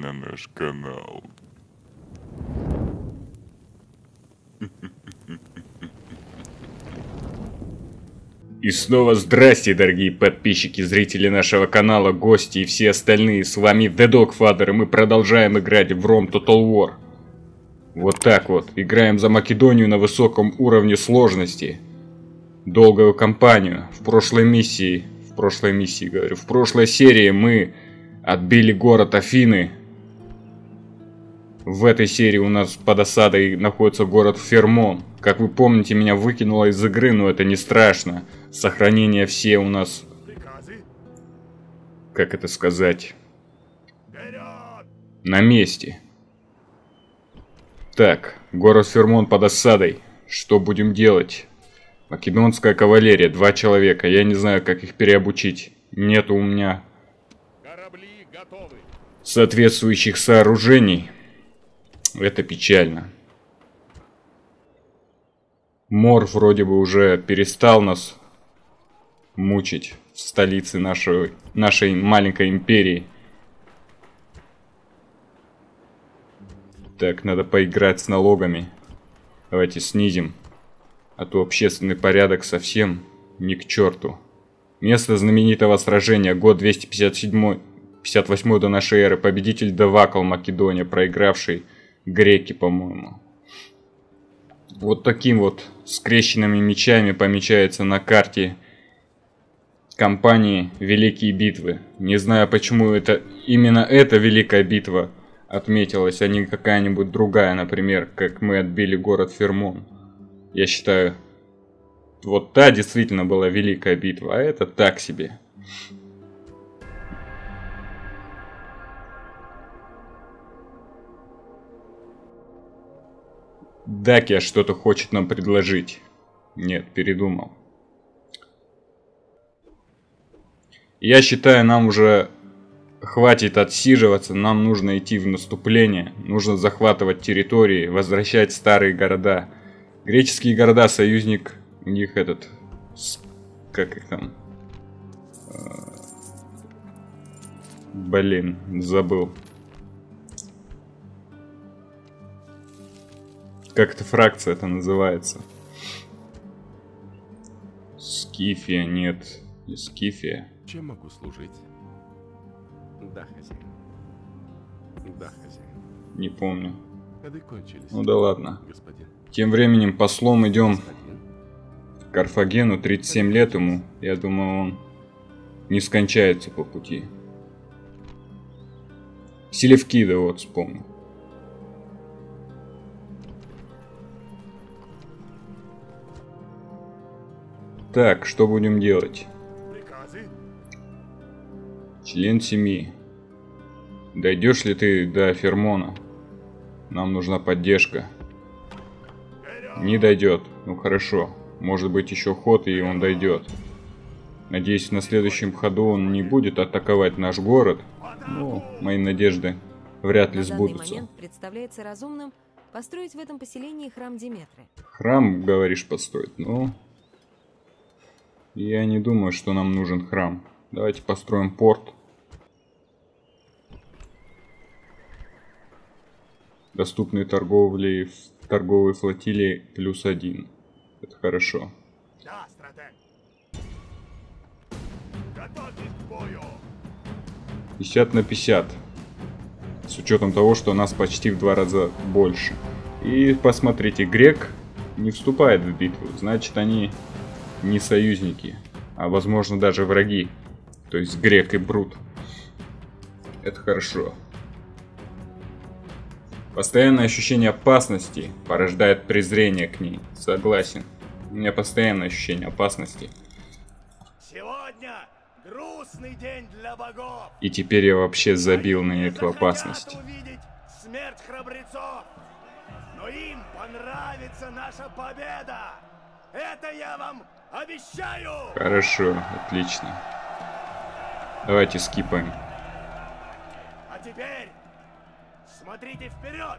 на наш канал. И снова здрасте, дорогие подписчики, зрители нашего канала, гости и все остальные. С вами The Dogfather, и мы продолжаем играть в Rome Total War. Вот так вот. Играем за Македонию на высоком уровне сложности. Долгую кампанию. В прошлой миссии, в прошлой миссии говорю, в прошлой серии мы отбили город Афины. В этой серии у нас под осадой находится город Фермон. Как вы помните, меня выкинуло из игры, но это не страшно. Сохранение все у нас... Как это сказать? На месте. Так, город Фермон под осадой. Что будем делать? Македонская кавалерия, два человека. Я не знаю, как их переобучить. Нету у меня соответствующих сооружений. Это печально. Мор вроде бы уже перестал нас мучить в столице нашей, нашей маленькой империи. Так, надо поиграть с налогами. Давайте снизим. А то общественный порядок совсем ни к черту. Место знаменитого сражения, год 257 58 до нашей эры, победитель Девакл Македония, проигравший греки, по-моему. Вот таким вот скрещенными мечами помечается на карте компании Великие Битвы. Не знаю, почему это именно эта Великая Битва отметилась, а не какая-нибудь другая, например, как мы отбили город Фермон. Я считаю, вот та действительно была Великая Битва, а это так себе. Дакия что-то хочет нам предложить. Нет, передумал. Я считаю, нам уже хватит отсиживаться, нам нужно идти в наступление, нужно захватывать территории, возвращать старые города. Греческие города, союзник, у них этот, как их там, а, блин, забыл. Как эта фракция это называется? Скифия, нет, не Скифия. Чем могу служить? Да, хозяин. Да, хозяин. Не помню. Ходы кончились. Ну да ладно. Господин. Тем временем послом идем Господин. к Карфагену, 37 лет ему. Я думаю, он не скончается по пути. Селевкида, вот вспомнил. Так, что будем делать? Член семьи. Дойдешь ли ты до Фермона? Нам нужна поддержка. Не дойдет. Ну хорошо. Может быть еще ход и он дойдет. Надеюсь, на следующем ходу он не будет атаковать наш город. Ну, мои надежды вряд ли сбудутся. момент представляется разумным построить в этом поселении храм Диметры. Храм, говоришь, построить? Ну, я не думаю, что нам нужен храм. Давайте построим порт. Доступные торговли в торговой флотилии плюс один. Это хорошо. Да. Готовьтесь к бою. 50 на 50. С учетом того, что нас почти в два раза больше. И посмотрите, грек не вступает в битву. Значит, они не союзники, а возможно даже враги. То есть грек и брут. Это хорошо. Постоянное ощущение опасности порождает презрение к ней. Согласен. У меня постоянное ощущение опасности. Сегодня грустный день для богов. И теперь я вообще забил на Они не эту опасность. смерть храбрецов. Но им понравится наша победа. Это я вам обещаю. Хорошо, отлично. Давайте скипаем. А теперь смотрите вперед.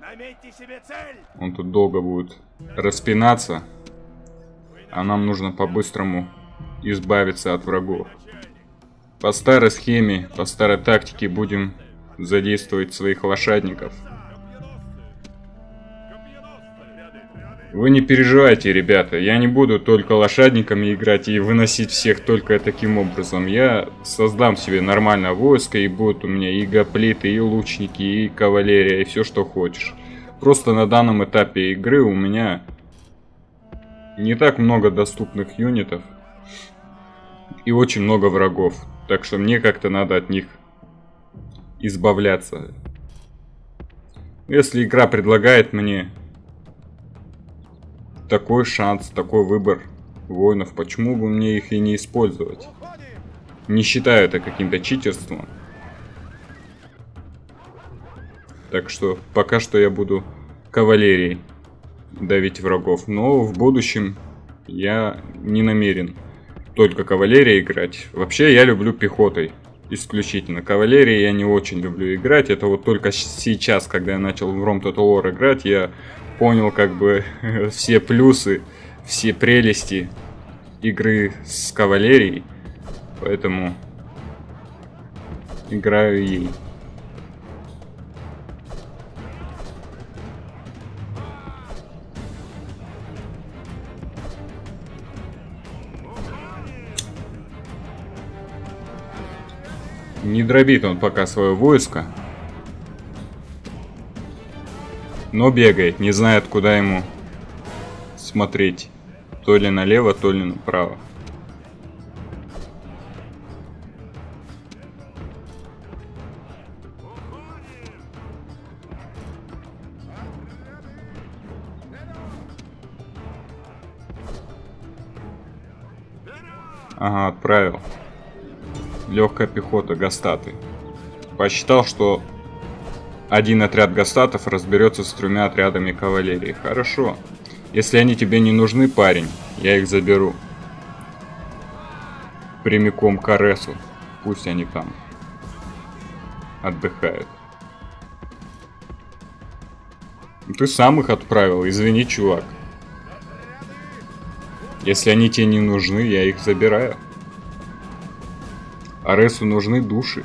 Наметьте себе цель. Он тут долго будет распинаться. А нам нужно по-быстрому избавиться от врагов. По старой схеме, по старой тактике будем задействовать своих лошадников. Вы не переживайте, ребята, я не буду только лошадниками играть и выносить всех только таким образом. Я создам себе нормальное войско, и будут у меня и гоплиты, и лучники, и кавалерия, и все, что хочешь. Просто на данном этапе игры у меня не так много доступных юнитов и очень много врагов. Так что мне как-то надо от них избавляться. Если игра предлагает мне такой шанс, такой выбор воинов, почему бы мне их и не использовать? Не считаю это каким-то читерством. Так что пока что я буду кавалерией давить врагов. Но в будущем я не намерен только кавалерия играть. Вообще я люблю пехотой исключительно. Кавалерии я не очень люблю играть. Это вот только сейчас, когда я начал в Rome Total War играть, я понял как бы все плюсы, все прелести игры с кавалерией. Поэтому играю ей. Не дробит он пока свое войско. Но бегает, не знает, куда ему смотреть. То ли налево, то ли направо. Ага, отправил легкая пехота Гастаты. Посчитал, что один отряд Гастатов разберется с тремя отрядами кавалерии. Хорошо. Если они тебе не нужны, парень, я их заберу. Прямиком к Аресу. Пусть они там отдыхают. Ты сам их отправил, извини, чувак. Если они тебе не нужны, я их забираю. Аресу нужны души.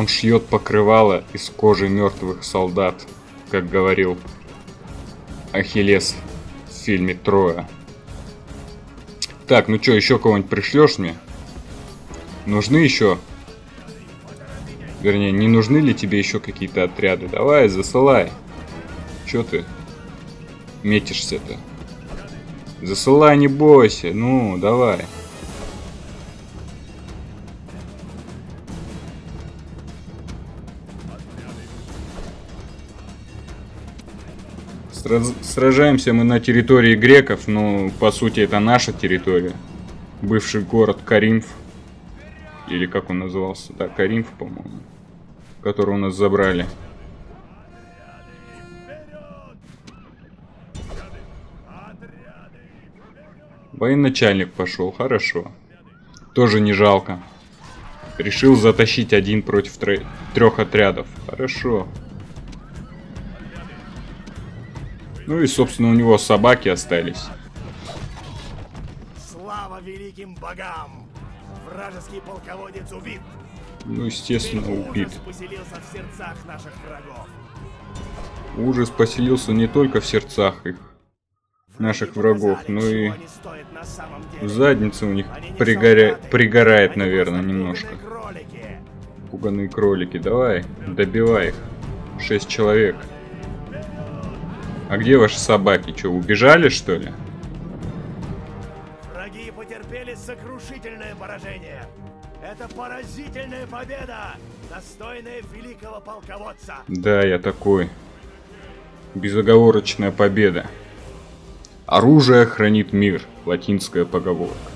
Он шьет покрывало из кожи мертвых солдат, как говорил Ахиллес в фильме Троя. Так, ну что, еще кого-нибудь пришлешь мне? Нужны еще? Вернее, не нужны ли тебе еще какие-то отряды? Давай, засылай. Че ты метишься-то? Засылай, не бойся. Ну, давай. Сражаемся мы на территории греков, но по сути это наша территория. Бывший город Каримф. Или как он назывался? Да, Каримф, по-моему. Который у нас забрали. Военачальник пошел, хорошо. Тоже не жалко. Решил затащить один против трех отрядов. Хорошо. Ну и, собственно, у него собаки остались. Слава великим богам! Вражеский полководец убит. Ну, естественно, убит. Ужас поселился в сердцах наших врагов. Ужас поселился не только в сердцах их, наших врагов, но и в заднице у них пригоря... пригорает, наверное, немножко. Пуганые кролики, давай, добивай их. Шесть человек. А где ваши собаки? Что, убежали, что ли? Враги потерпели сокрушительное поражение. Это поразительная победа, достойная великого полководца. Да, я такой. Безоговорочная победа. Оружие хранит мир. Латинская поговорка.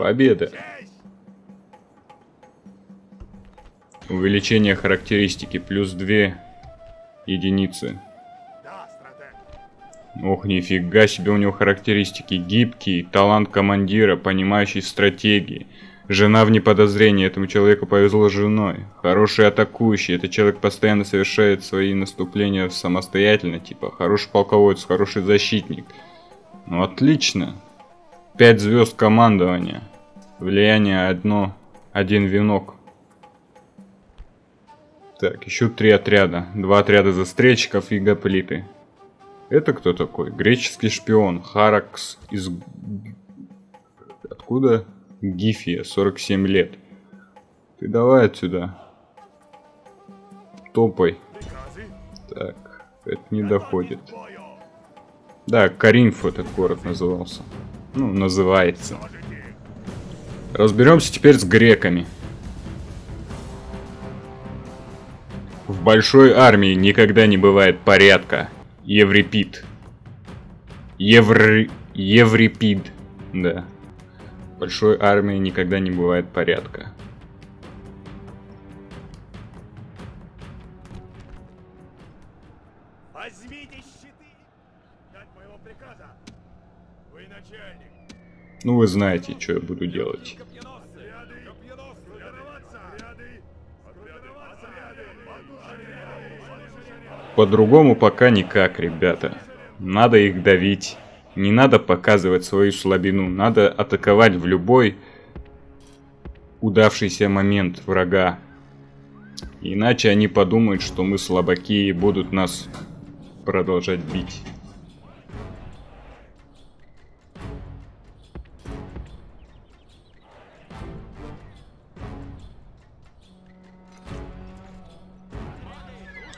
Победа! Увеличение характеристики плюс 2 единицы. Ох, нифига себе у него характеристики. Гибкий, талант командира, понимающий стратегии, Жена вне подозрения, этому человеку повезло с женой. Хороший атакующий, этот человек постоянно совершает свои наступления самостоятельно, типа хороший полководец, хороший защитник. Ну отлично. Пять звезд командования. Влияние одно, один венок. Так, еще три отряда. Два отряда застрельщиков и гоплиты. Это кто такой? Греческий шпион. Харакс из... Откуда? Гифия, 47 лет. Ты давай отсюда. Топай. Так, это не доходит. Да, Каринф этот город назывался. Ну, называется. Разберемся теперь с греками. В большой армии никогда не бывает порядка. Еврипид. Евр... Еврипид. Да. В большой армии никогда не бывает порядка. Ну вы знаете, что я буду делать. По-другому пока никак, ребята. Надо их давить. Не надо показывать свою слабину. Надо атаковать в любой удавшийся момент врага. Иначе они подумают, что мы слабаки и будут нас продолжать бить.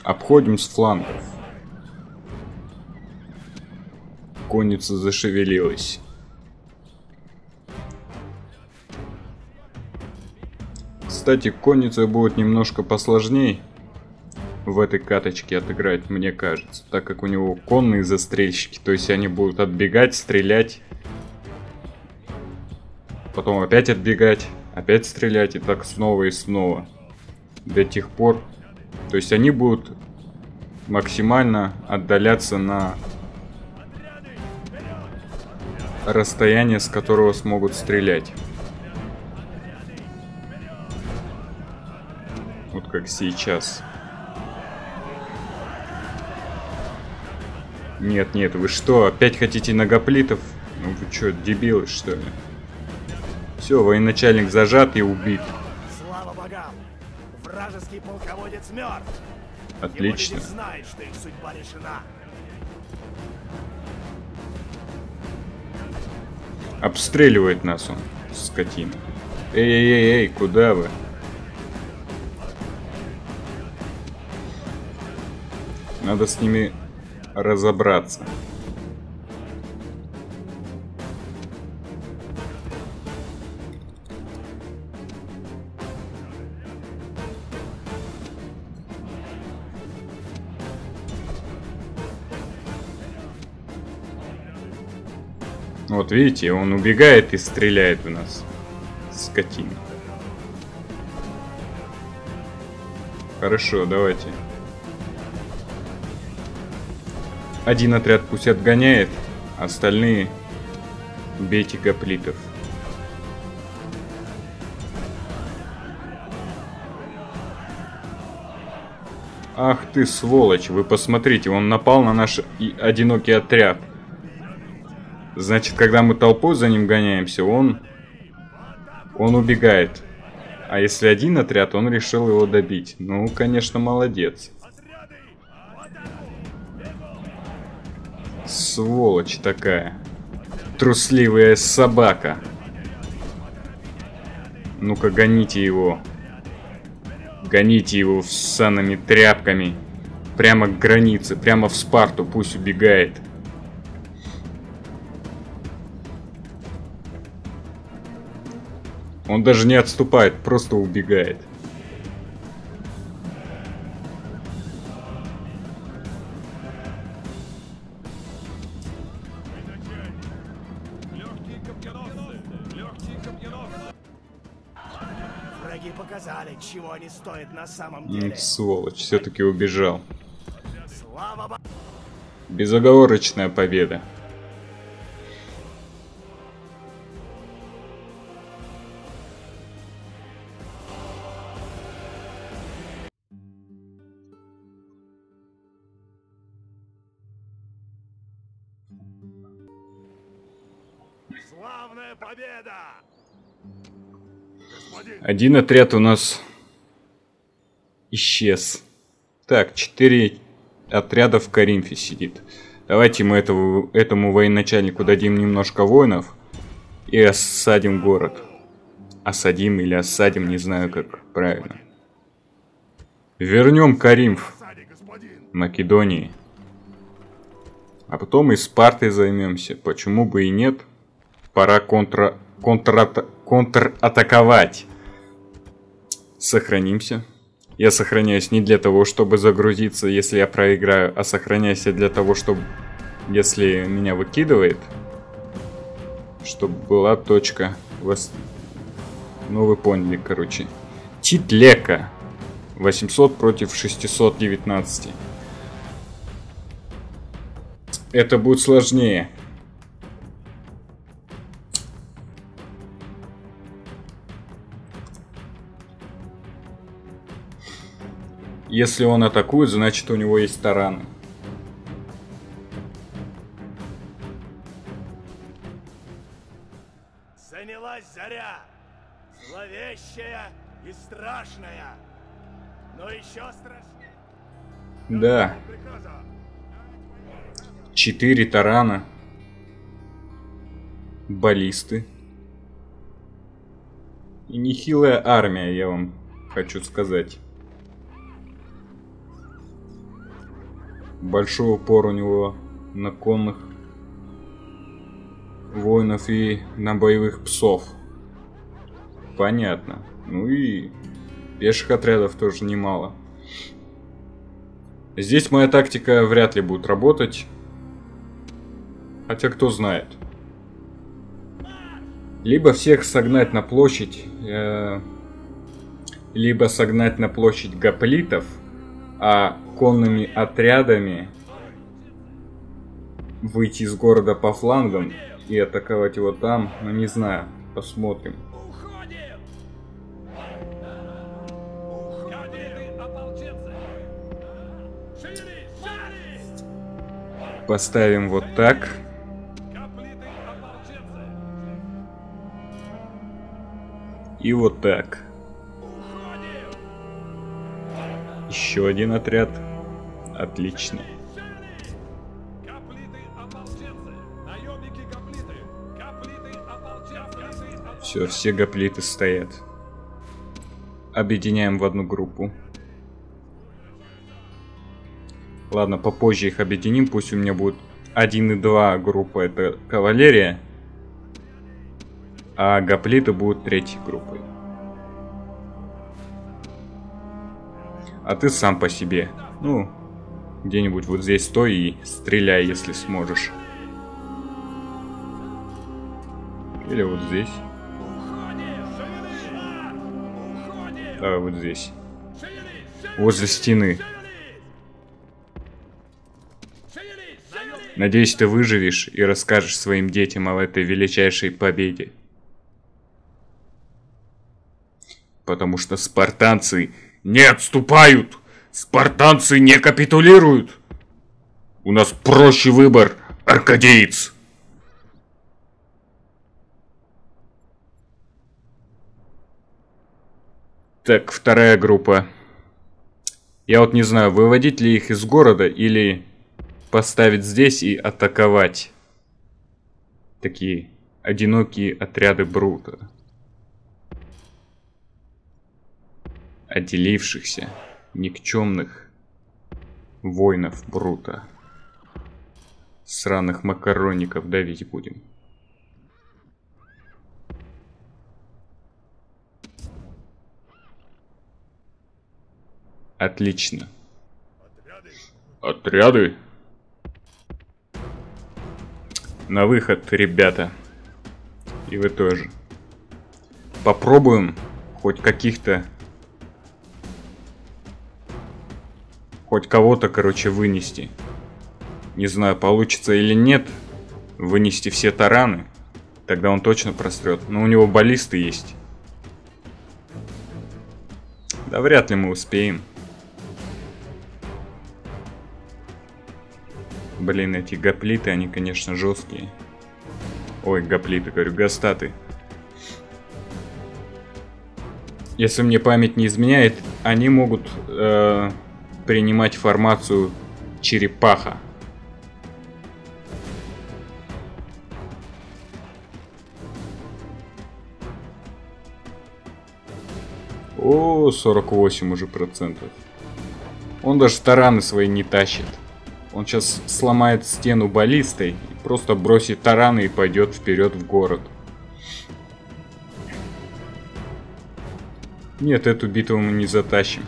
Обходим с флангов. Конница зашевелилась. Кстати, конница будет немножко посложней в этой каточке отыграть, мне кажется, так как у него конные застрельщики, то есть они будут отбегать, стрелять, потом опять отбегать, опять стрелять и так снова и снова до тех пор, то есть они будут максимально отдаляться на расстояние, с которого смогут стрелять. Вот как сейчас. Нет, нет, вы что, опять хотите ногоплитов? Ну вы что, дебилы что ли? Все, военачальник зажат и убит. Полководец мертв! Отлично. Его знают, что их судьба решена. Обстреливает нас он, скотина. Эй-эй-эй, куда вы? Надо с ними разобраться. Вот видите, он убегает и стреляет в нас. Скотина. Хорошо, давайте. Один отряд пусть отгоняет, остальные бейте гоплитов. Ах ты сволочь, вы посмотрите, он напал на наш одинокий отряд. Значит, когда мы толпой за ним гоняемся, он... Он убегает. А если один отряд, он решил его добить. Ну, конечно, молодец. Сволочь такая. Трусливая собака. Ну-ка, гоните его. Гоните его с санными тряпками. Прямо к границе, прямо в Спарту, пусть убегает. Он даже не отступает, просто убегает. Враги показали, чего они стоят на самом М, деле. Сволочь, все-таки убежал. Безоговорочная победа. Один отряд у нас исчез. Так, четыре отряда в Каримфе сидит. Давайте мы этого, этому военачальнику дадим немножко воинов и осадим город. Осадим или осадим, не знаю как правильно. Вернем Каримф! Македонии. А потом и Спартой займемся. Почему бы и нет? Пора контра... контрата- контратаковать. Сохранимся. Я сохраняюсь не для того, чтобы загрузиться, если я проиграю, а сохраняюсь для того, чтобы... Если меня выкидывает, чтобы была точка вос... Ну, вы поняли, короче. Титлека. 800 против 619. Это будет сложнее. Если он атакует, значит у него есть тараны. Занялась заря! Зловещая и страшная! Но еще страшнее! Да, четыре тарана. Баллисты. И нехилая армия, я вам хочу сказать. Большой упор у него на конных воинов и на боевых псов. Понятно. Ну и пеших отрядов тоже немало. Здесь моя тактика вряд ли будет работать. Хотя кто знает. Либо всех согнать на площадь, э, либо согнать на площадь гоплитов, а конными отрядами выйти из города по флангам и атаковать его там, ну не знаю, посмотрим. Поставим вот так. И вот так. Еще один отряд. Отлично. Все, все гоплиты стоят. Объединяем в одну группу. Ладно, попозже их объединим. Пусть у меня будет 1 и 2 группа. Это кавалерия. А гоплиты будут третьей группой. А ты сам по себе. Ну, где-нибудь вот здесь стой и стреляй, если сможешь. Или вот здесь. Давай вот здесь. Возле стены. Надеюсь, ты выживешь и расскажешь своим детям об этой величайшей победе. Потому что спартанцы не отступают! Спартанцы не капитулируют! У нас проще выбор, аркадеец! Так, вторая группа. Я вот не знаю, выводить ли их из города или поставить здесь и атаковать. Такие одинокие отряды Брута. Отделившихся, никчемных воинов Брута. Сраных макаронников давить будем. Отлично. Отряды? На выход, ребята. И вы тоже. Попробуем хоть каких-то... Хоть кого-то, короче, вынести. Не знаю, получится или нет. Вынести все тараны. Тогда он точно прострет. Но у него баллисты есть. Да вряд ли мы успеем. Блин, эти гоплиты, они, конечно, жесткие. Ой, гоплиты, говорю, гастаты. Если мне память не изменяет, они могут э, принимать формацию черепаха. О, 48 уже процентов. Он даже тараны свои не тащит. Он сейчас сломает стену баллистой, и просто бросит тараны и пойдет вперед в город. Нет, эту битву мы не затащим.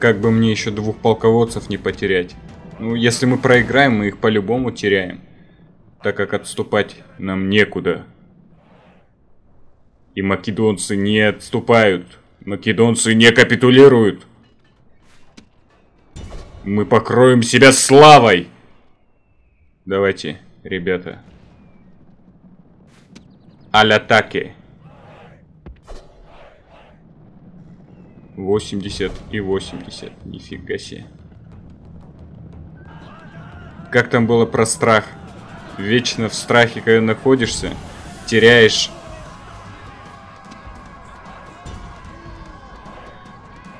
Как бы мне еще двух полководцев не потерять. Ну, если мы проиграем, мы их по-любому теряем. Так как отступать нам некуда. И македонцы не отступают. Македонцы не капитулируют. Мы покроем себя славой. Давайте, ребята. Аль-атаке. 80 и 80. Нифига себе. Как там было про страх? Вечно в страхе, когда находишься, теряешь...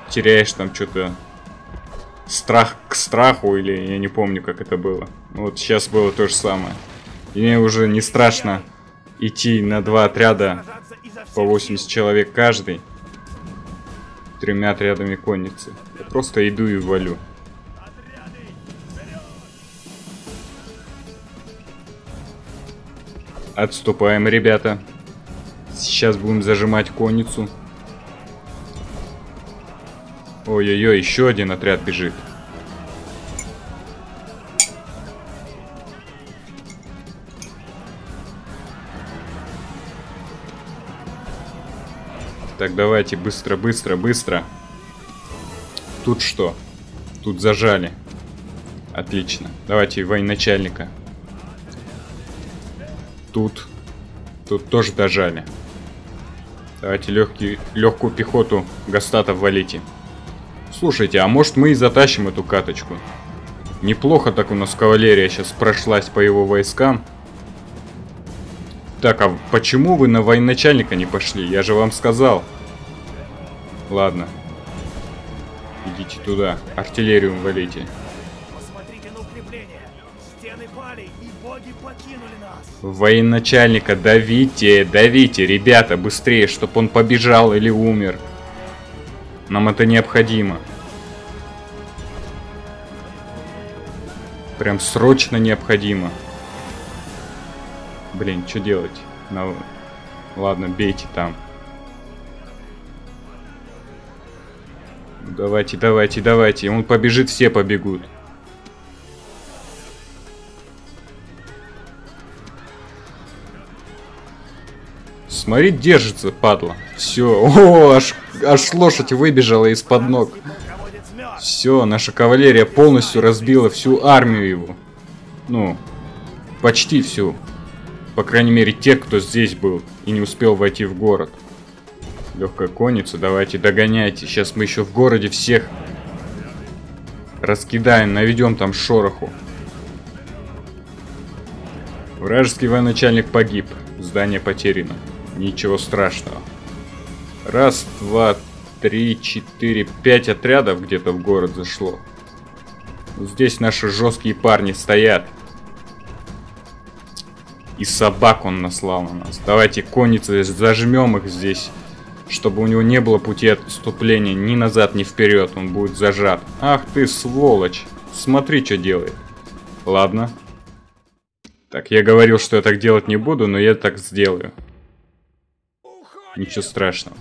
Теряешь там что-то... Страх к страху, или я не помню, как это было. Вот сейчас было то же самое. И мне уже не страшно идти на два отряда по 80 сил. человек каждый. Тремя отрядами конницы. Я просто иду и валю. Отступаем, ребята. Сейчас будем зажимать конницу. Ой-ой-ой, еще один отряд бежит. Так, давайте, быстро, быстро, быстро. Тут что? Тут зажали. Отлично. Давайте военачальника. Тут. Тут тоже дожали. Давайте легкий, легкую пехоту гастатов валите. Слушайте, а может мы и затащим эту каточку? Неплохо так у нас кавалерия сейчас прошлась по его войскам. Так, а почему вы на военачальника не пошли? Я же вам сказал. Ладно. Идите туда. Артиллерию валите. Посмотрите на укрепление. Стены пали, и боги покинули нас. Военачальника давите, давите, ребята, быстрее, чтобы он побежал или умер. Нам это необходимо. Прям срочно необходимо. Блин, что делать? Ну, ладно, бейте там. Давайте, давайте, давайте. Он побежит, все побегут. Смотри, держится, падла. Все. О, аж, аж лошадь выбежала из-под ног. Все, наша кавалерия полностью разбила всю армию его. Ну, почти всю. По крайней мере, те, кто здесь был и не успел войти в город. Легкая конница, давайте догоняйте. Сейчас мы еще в городе всех раскидаем, наведем там шороху. Вражеский военачальник погиб. Здание потеряно. Ничего страшного. Раз, два, три, четыре, пять отрядов где-то в город зашло. Здесь наши жесткие парни стоят. И собак он наслал на нас. Давайте конницы зажмем их здесь. Чтобы у него не было пути отступления ни назад, ни вперед. Он будет зажат. Ах ты сволочь. Смотри, что делает. Ладно. Так, я говорил, что я так делать не буду, но я так сделаю. Ничего страшного.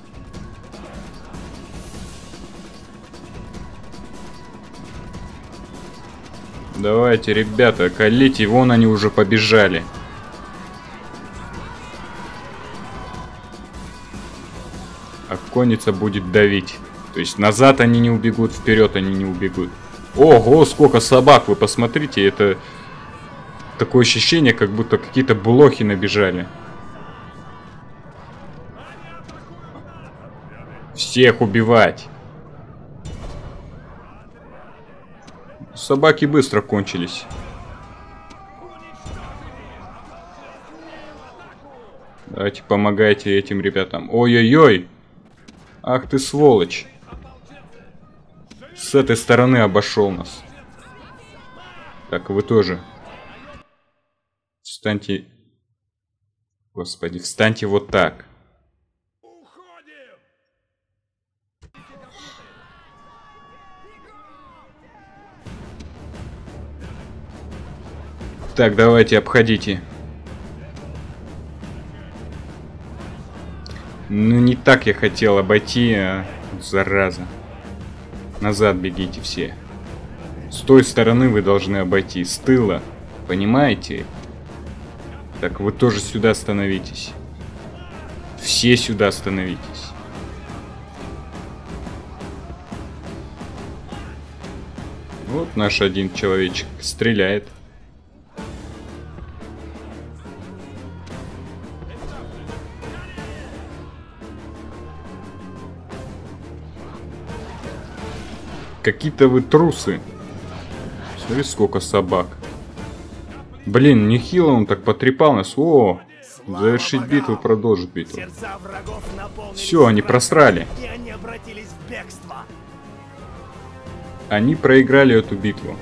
Давайте, ребята, колите, вон они уже побежали. А конница будет давить. То есть назад они не убегут, вперед они не убегут. Ого, сколько собак, вы посмотрите, это такое ощущение, как будто какие-то блохи набежали. Всех убивать. Собаки быстро кончились. Давайте помогайте этим ребятам. Ой-ой-ой! Ах ты сволочь! С этой стороны обошел нас. Так, вы тоже. Встаньте. Господи, встаньте вот так. Так, давайте, обходите. Ну, не так я хотел обойти, а... Зараза. Назад бегите все. С той стороны вы должны обойти, с тыла. Понимаете? Так, вы тоже сюда становитесь. Все сюда становитесь. Вот наш один человечек стреляет. Какие-то вы трусы. Смотри, сколько собак. Блин, нехило он так потрепал нас. О, завершить битву, продолжить битву. Все, они просрали. Они проиграли эту битву.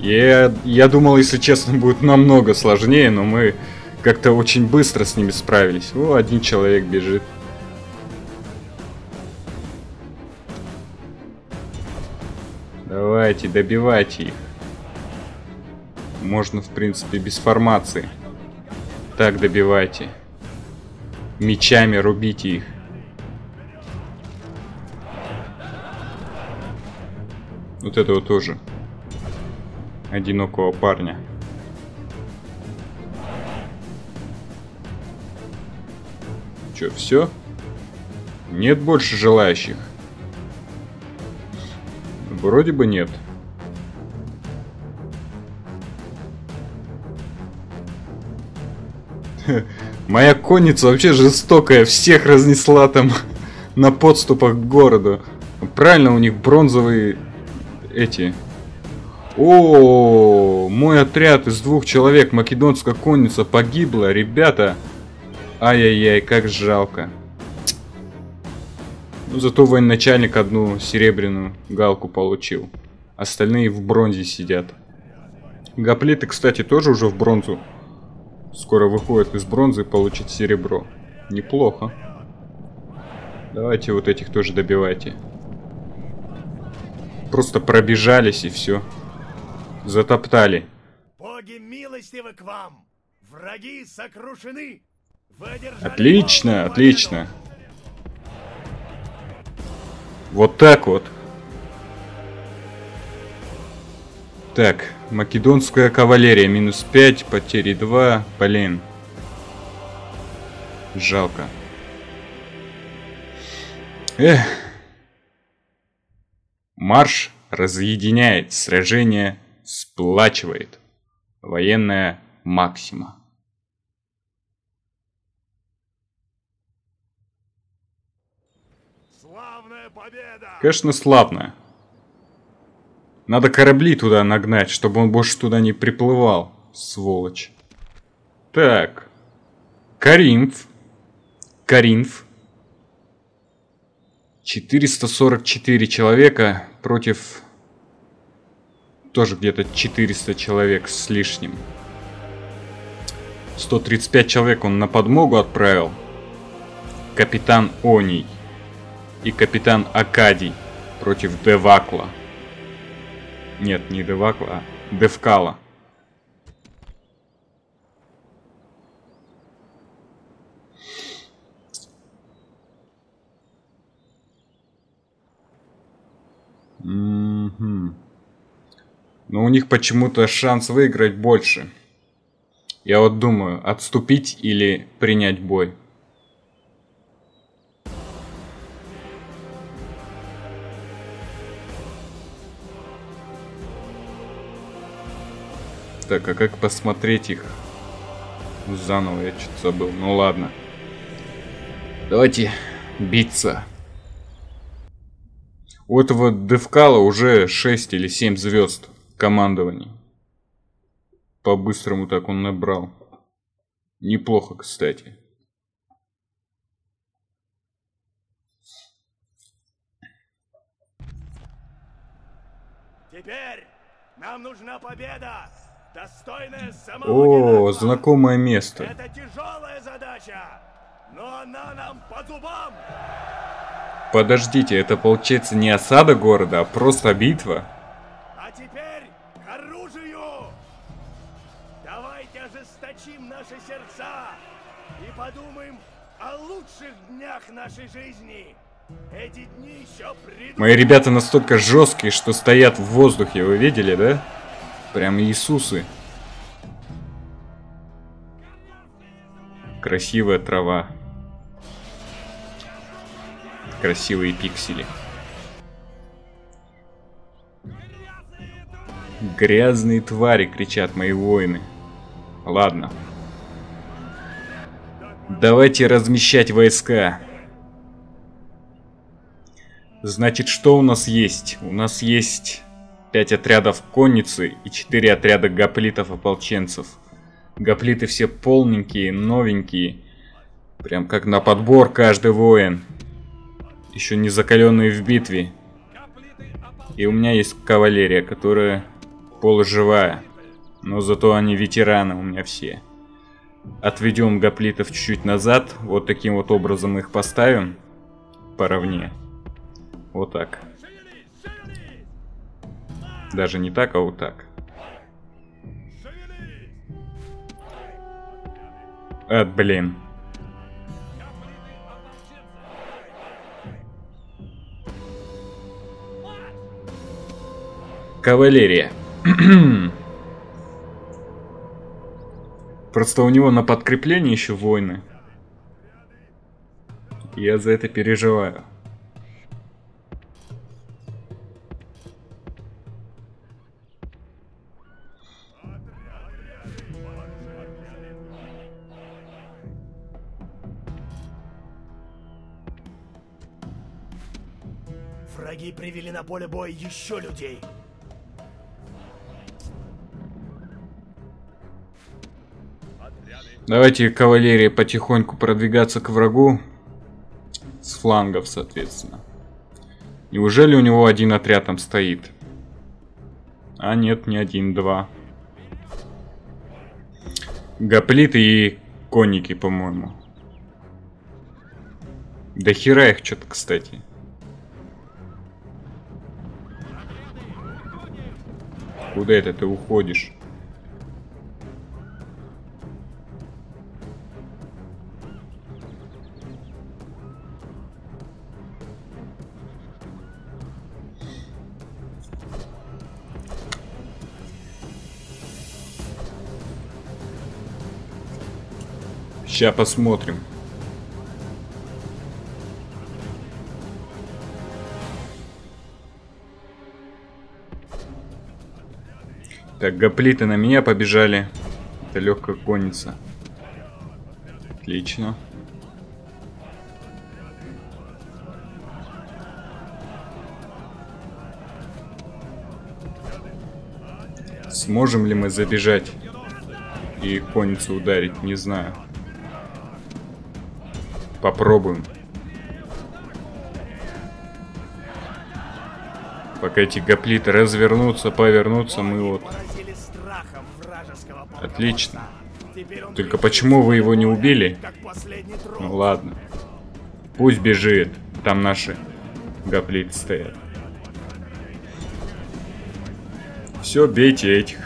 Я, я думал, если честно, будет намного сложнее, но мы как-то очень быстро с ними справились. О, один человек бежит. Давайте, добивайте их. Можно, в принципе, без формации. Так, добивайте. Мечами рубите их. Вот этого тоже. Одинокого парня. Че, все? Нет больше желающих? Вроде бы нет. Моя конница вообще жестокая, всех разнесла там на подступах к городу. Правильно, у них бронзовые эти. О, мой отряд из двух человек, македонская конница погибла, ребята. Ай-яй-яй, как жалко. Ну, зато военачальник одну серебряную галку получил. Остальные в бронзе сидят. Гоплиты, кстати, тоже уже в бронзу. Скоро выходят из бронзы и получат серебро. Неплохо. Давайте вот этих тоже добивайте. Просто пробежались и все. Затоптали. Боги милостивы к вам. Враги сокрушены. Отлично, отлично. Вот так вот. Так, македонская кавалерия минус 5, потери 2, блин. Жалко. Эх. Марш разъединяет, сражение сплачивает. Военная максима. Славная победа. Конечно, славно. Надо корабли туда нагнать, чтобы он больше туда не приплывал, сволочь. Так. Каринф. Каринф. 444 человека против... Тоже где-то 400 человек с лишним. 135 человек он на подмогу отправил. Капитан Оний и капитан Акадий против Девакла. Нет, не Девакла, а Девкала. Мгм. Но у них почему-то шанс выиграть больше. Я вот думаю, отступить или принять бой. Так, а как посмотреть их? Заново я что-то забыл. Ну ладно. Давайте биться. У этого Девкала уже 6 или 7 звезд командований. По-быстрому так он набрал. Неплохо, кстати. Теперь нам нужна победа, О, знакомое место. Это тяжелая задача, но она нам по зубам. Подождите, это получается не осада города, а просто битва? А теперь к оружию! Давайте ожесточим наши сердца и подумаем о лучших днях нашей жизни. Эти дни еще придут. Мои ребята настолько жесткие, что стоят в воздухе, вы видели, да? Прям Иисусы. Красивая трава. Красивые пиксели. Грязные твари, кричат мои воины. Ладно. Давайте размещать войска. Значит, что у нас есть? У нас есть 5 отрядов конницы и 4 отряда гоплитов-ополченцев. Гоплиты все полненькие, новенькие. Прям как на подбор каждый воин. Еще не закаленные в битве. И у меня есть кавалерия, которая полуживая. Но зато они ветераны у меня все. Отведем гоплитов чуть-чуть назад. Вот таким вот образом их поставим. Поровнее. Вот так. Даже не так, а вот так. А, блин. Кавалерия. Просто у него на подкреплении еще войны. Я за это переживаю. Поле боя еще людей. Давайте кавалерии потихоньку продвигаться к врагу. С флангов, соответственно. Неужели у него один отряд там стоит? А нет, не один, два. Гоплиты и конники, по-моему. Да хера их что-то, кстати. Куда это ты уходишь? Сейчас посмотрим. Так, гоплиты на меня побежали. Это легкая конница. Отлично. Сможем ли мы забежать и конницу ударить, не знаю. Попробуем. Пока эти гоплиты развернутся, повернутся, мы вот... Отлично. Только почему вы его не убили? Ну ладно. Пусть бежит. Там наши гоплиты стоят. Все, бейте этих.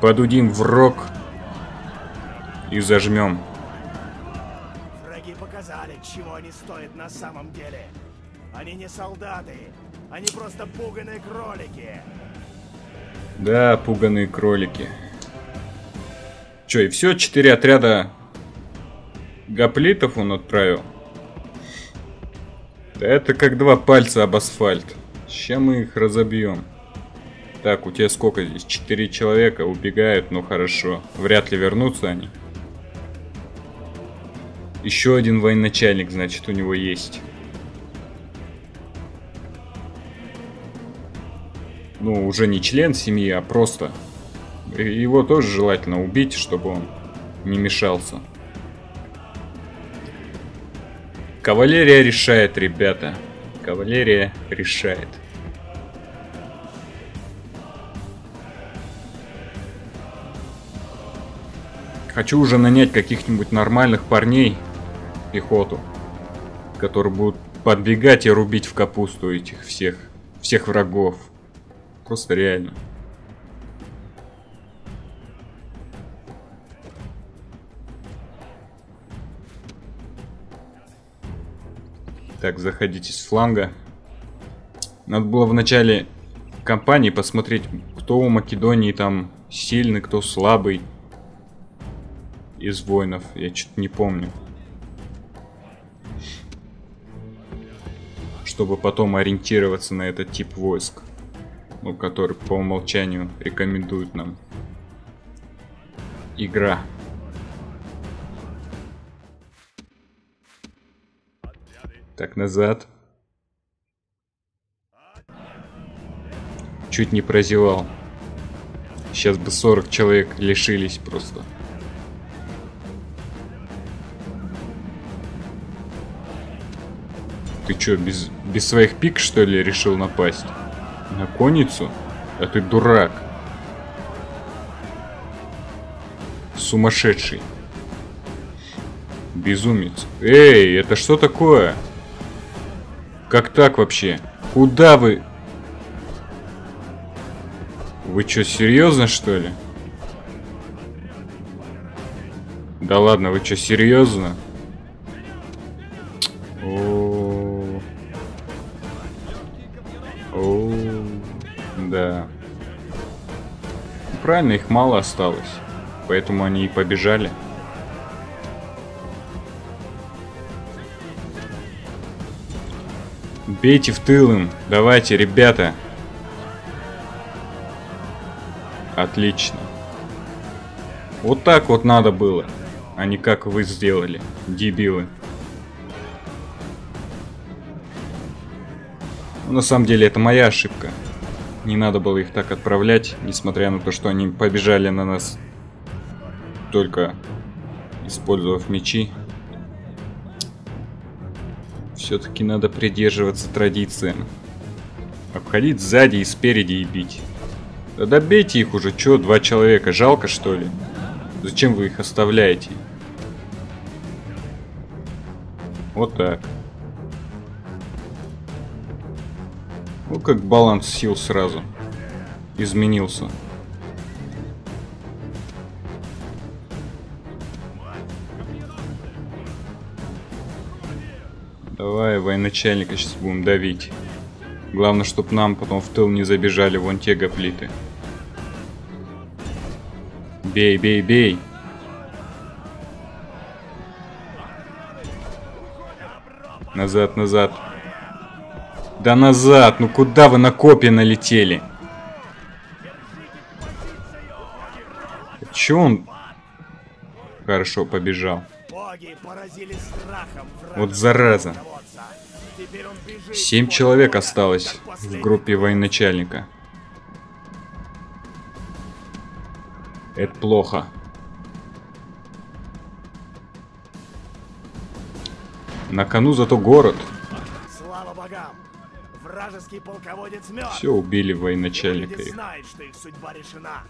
Подудим в рог и зажмем. Враги показали, чего они стоят на самом деле. Они не солдаты, они просто пуганые кролики. Да, пуганые кролики. Че, и все? Четыре отряда гоплитов он отправил? Да это как два пальца об асфальт. Сейчас мы их разобьем. Так, у тебя сколько здесь? Четыре человека убегают, ну хорошо. Вряд ли вернутся они. Еще один военачальник, значит, у него есть. Ну, уже не член семьи, а просто. Его тоже желательно убить, чтобы он не мешался. Кавалерия решает, ребята. Кавалерия решает. Хочу уже нанять каких-нибудь нормальных парней, пехоту, которые будут подбегать и рубить в капусту этих всех, всех врагов. Просто реально. Так, заходите с фланга. Надо было в начале кампании посмотреть, кто у Македонии там сильный, кто слабый из воинов. Я что-то не помню. Чтобы потом ориентироваться на этот тип войск. Ну, который по умолчанию рекомендует нам игра. Так, назад. Чуть не прозевал. Сейчас бы 40 человек лишились просто. Ты чё, без, без своих пик, что ли, решил напасть? На конницу? А ты дурак. Сумасшедший. Безумец. Эй, это что такое? Как так вообще? Куда вы? Вы что, серьезно что ли? Да ладно, вы что, серьезно? Правильно, их мало осталось. Поэтому они и побежали. Бейте в тыл им. Давайте, ребята. Отлично. Вот так вот надо было. А не как вы сделали, дебилы. Ну, на самом деле это моя ошибка. Не надо было их так отправлять, несмотря на то, что они побежали на нас только использовав мечи. Все-таки надо придерживаться традициям. Обходить сзади и спереди и бить. Да добейте их уже, чё, два человека, жалко что ли? Зачем вы их оставляете? Вот так. Ну как баланс сил сразу изменился. Давай, военачальника сейчас будем давить. Главное, чтобы нам потом в тыл не забежали вон те гоплиты. Бей, бей, бей. Назад, назад. Да назад, ну куда вы на копья налетели? Че он? Хорошо, побежал. Вот зараза. Семь человек осталось в группе военачальника. Это плохо. На кону зато город. Вражеский полководец мертв. Все убили военачальника их. знают, что их судьба решена.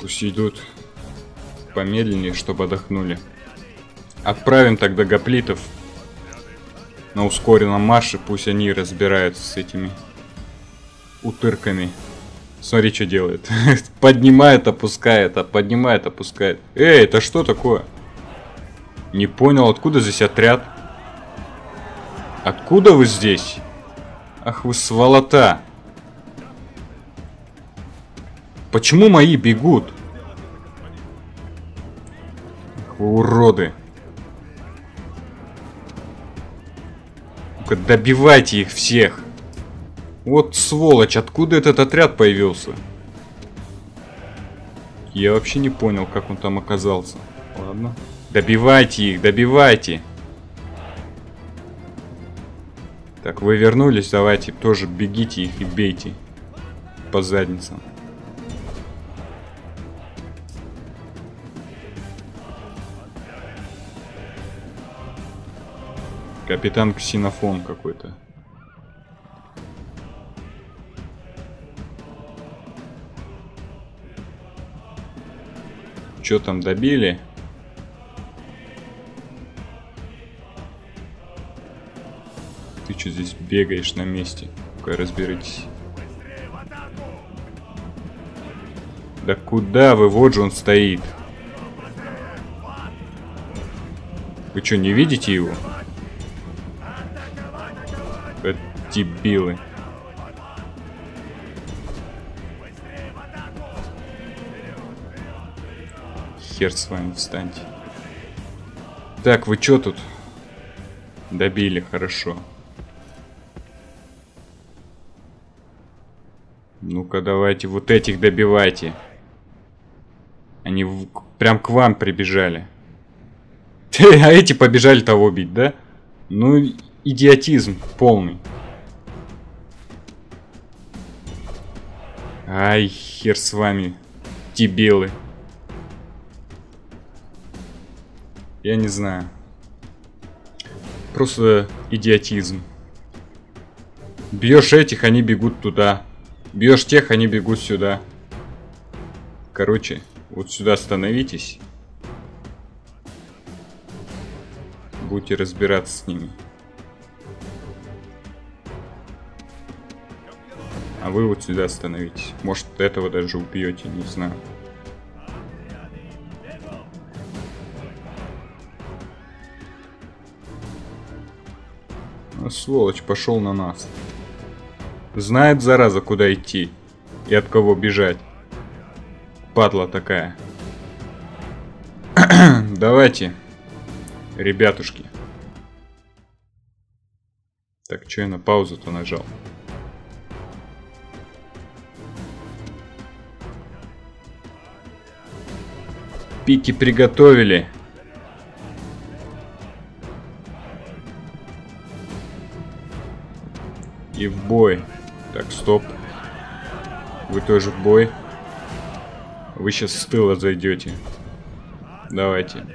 Пусть идут помедленнее, чтобы отдохнули. Отправим тогда гоплитов на ускоренном марше, пусть они разбираются с этими утырками. Смотри, что делает. Поднимает, опускает, а поднимает, опускает. Эй, это что такое? Не понял, откуда здесь отряд? Откуда вы здесь? Ах вы сволота. Почему мои бегут? Ах Вы уроды. Ну-ка, добивайте их всех. Вот сволочь, откуда этот отряд появился? Я вообще не понял, как он там оказался. Ладно. Добивайте их, добивайте. Так, вы вернулись, давайте тоже бегите их и бейте. По задницам. Капитан Ксенофон какой-то. Чё там добили? Ты что здесь бегаешь на месте? Ну-ка разберитесь. Да куда вы? Вот же он стоит. Вы что, не видите его? Дебилы. Хер с вами, встаньте. Так, вы чё тут? Добили, хорошо. Ну-ка, давайте вот этих добивайте. Они в... прям к вам прибежали. А эти побежали того бить, да? Ну, идиотизм полный. Ай, хер с вами, дебилы. Я не знаю. Просто идиотизм. Бьешь этих, они бегут туда. Бьешь тех, они бегут сюда. Короче, вот сюда становитесь. Будете разбираться с ними. А вы вот сюда становитесь. Может, этого даже убьете, не знаю. А, сволочь, пошел на нас. Знает, зараза, куда идти. И от кого бежать. Падла такая. Давайте, ребятушки. Так, что я на паузу-то нажал? Пики приготовили. И в бой. Так, стоп. Вы тоже в бой. Вы сейчас с тыла зайдете. Давайте.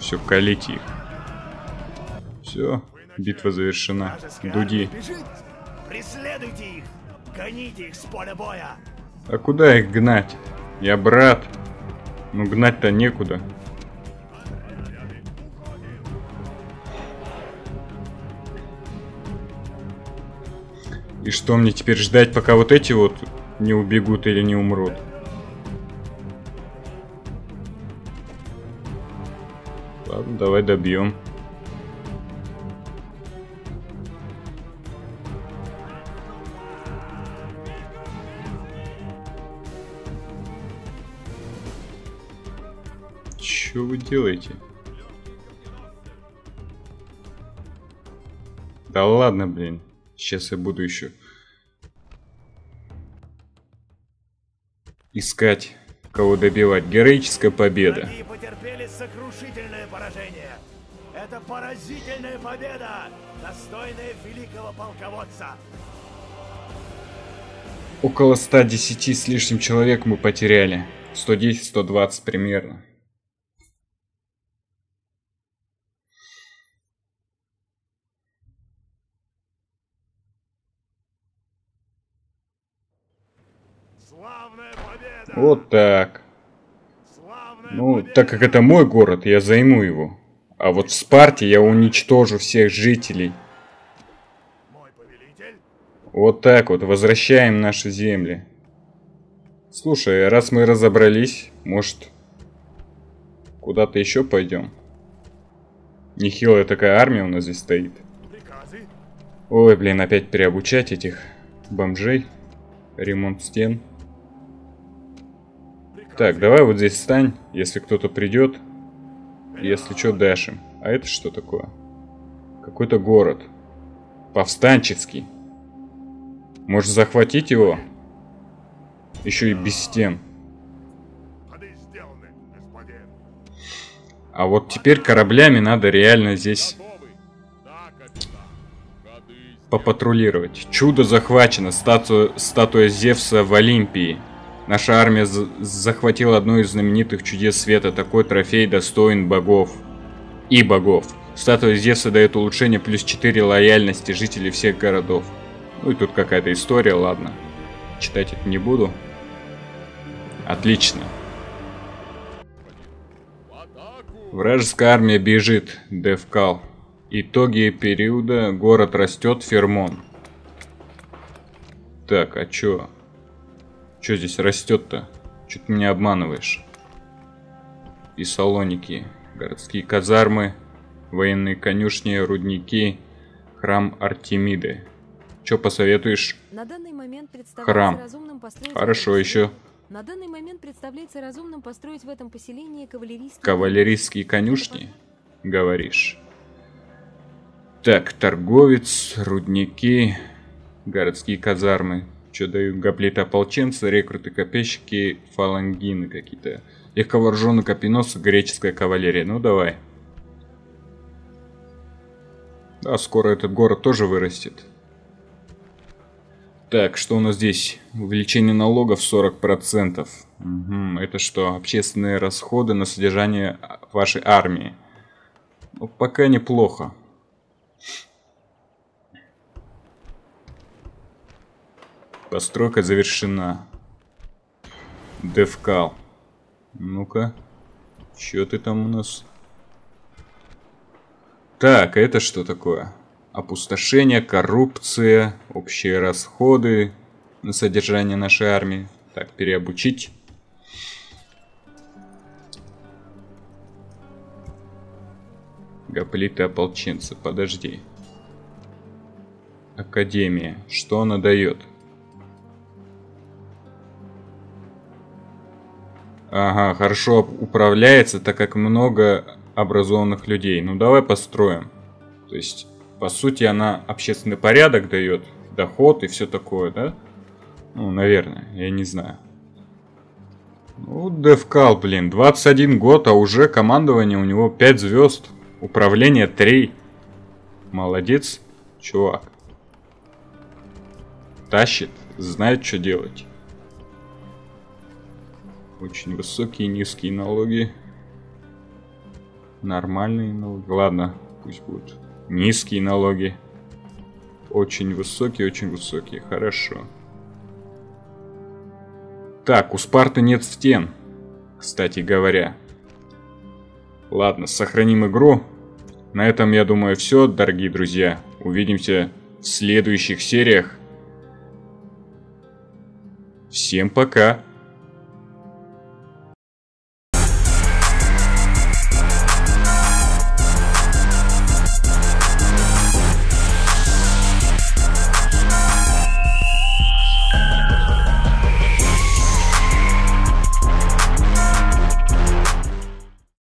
Все, колите их. Все, битва завершена. Дуди. Преследуйте их! Гоните их с поля боя! А куда их гнать? Я брат. Ну гнать-то некуда. И что мне теперь ждать, пока вот эти вот не убегут или не умрут? Ладно, давай добьем. Делаете? Да ладно, блин. Сейчас я буду еще искать, кого добивать. Героическая победа. Враги потерпели сокрушительное поражение. Это поразительная победа, достойная великого полководца. Около 110 с лишним человек мы потеряли. 110-120 примерно. Славная победа! Вот так. Ну, так как это мой город, я займу его. А вот в Спарте я уничтожу всех жителей. Вот так вот, возвращаем наши земли. Слушай, раз мы разобрались, может, куда-то еще пойдем? Нехилая такая армия у нас здесь стоит. Ой, блин, опять переобучать этих бомжей. Ремонт стен. Так, давай вот здесь встань, если кто-то придет. Если что, дашим. А это что такое? Какой-то город. Повстанческий. Может захватить его? Еще и без стен. А вот теперь кораблями надо реально здесь попатрулировать. Чудо захвачено. Статуя, статуя Зевса в Олимпии. Наша армия за- захватила одно из знаменитых чудес света. Такой трофей достоин богов. И богов. Статуя Зевса дает улучшение плюс 4 лояльности жителей всех городов. Ну и тут какая-то история, ладно. Читать это не буду. Отлично. Вражеская армия бежит, Девкал. Итоги периода. Город растет, Фермон. Так, а чё? Чё здесь растет-то? Чё ты меня обманываешь? И Салоники, городские казармы, военные конюшни, рудники, храм Артемиды. Чё посоветуешь? На данный момент Храм. разумным построить... в Хорошо, еще На данный момент представляется разумным построить в этом поселении кавалерийские... кавалерийские конюшни, говоришь? Так, торговец, рудники, городские казармы. Что дают гоплиты ополченцы, рекруты копейщики, фалангины какие-то. Легковооруженные копьеносы, греческая кавалерия. Ну давай. Да, скоро этот город тоже вырастет. Так, что у нас здесь? Увеличение налогов 40%. Угу, это что, общественные расходы на содержание вашей армии? Ну, пока неплохо. Постройка завершена. Девкал. Ну-ка. Чё ты там у нас? Так, а это что такое? Опустошение, коррупция, общие расходы на содержание нашей армии. Так, переобучить. Гоплиты ополченцы, подожди. Академия. Что она дает? Ага, хорошо управляется, так как много образованных людей. Ну давай построим. То есть, по сути, она общественный порядок дает, доход и все такое, да? Ну, наверное, я не знаю. Ну, Девкал, блин, 21 год, а уже командование у него 5 звезд. Управление 3. Молодец, чувак. Тащит, знает, что делать. Очень высокие, низкие налоги. Нормальные налоги. Ладно, пусть будут. Низкие налоги. Очень высокие, очень высокие. Хорошо. Так, у Спарты нет стен. Кстати говоря. Ладно, сохраним игру. На этом, я думаю, все, дорогие друзья. Увидимся в следующих сериях. Всем пока.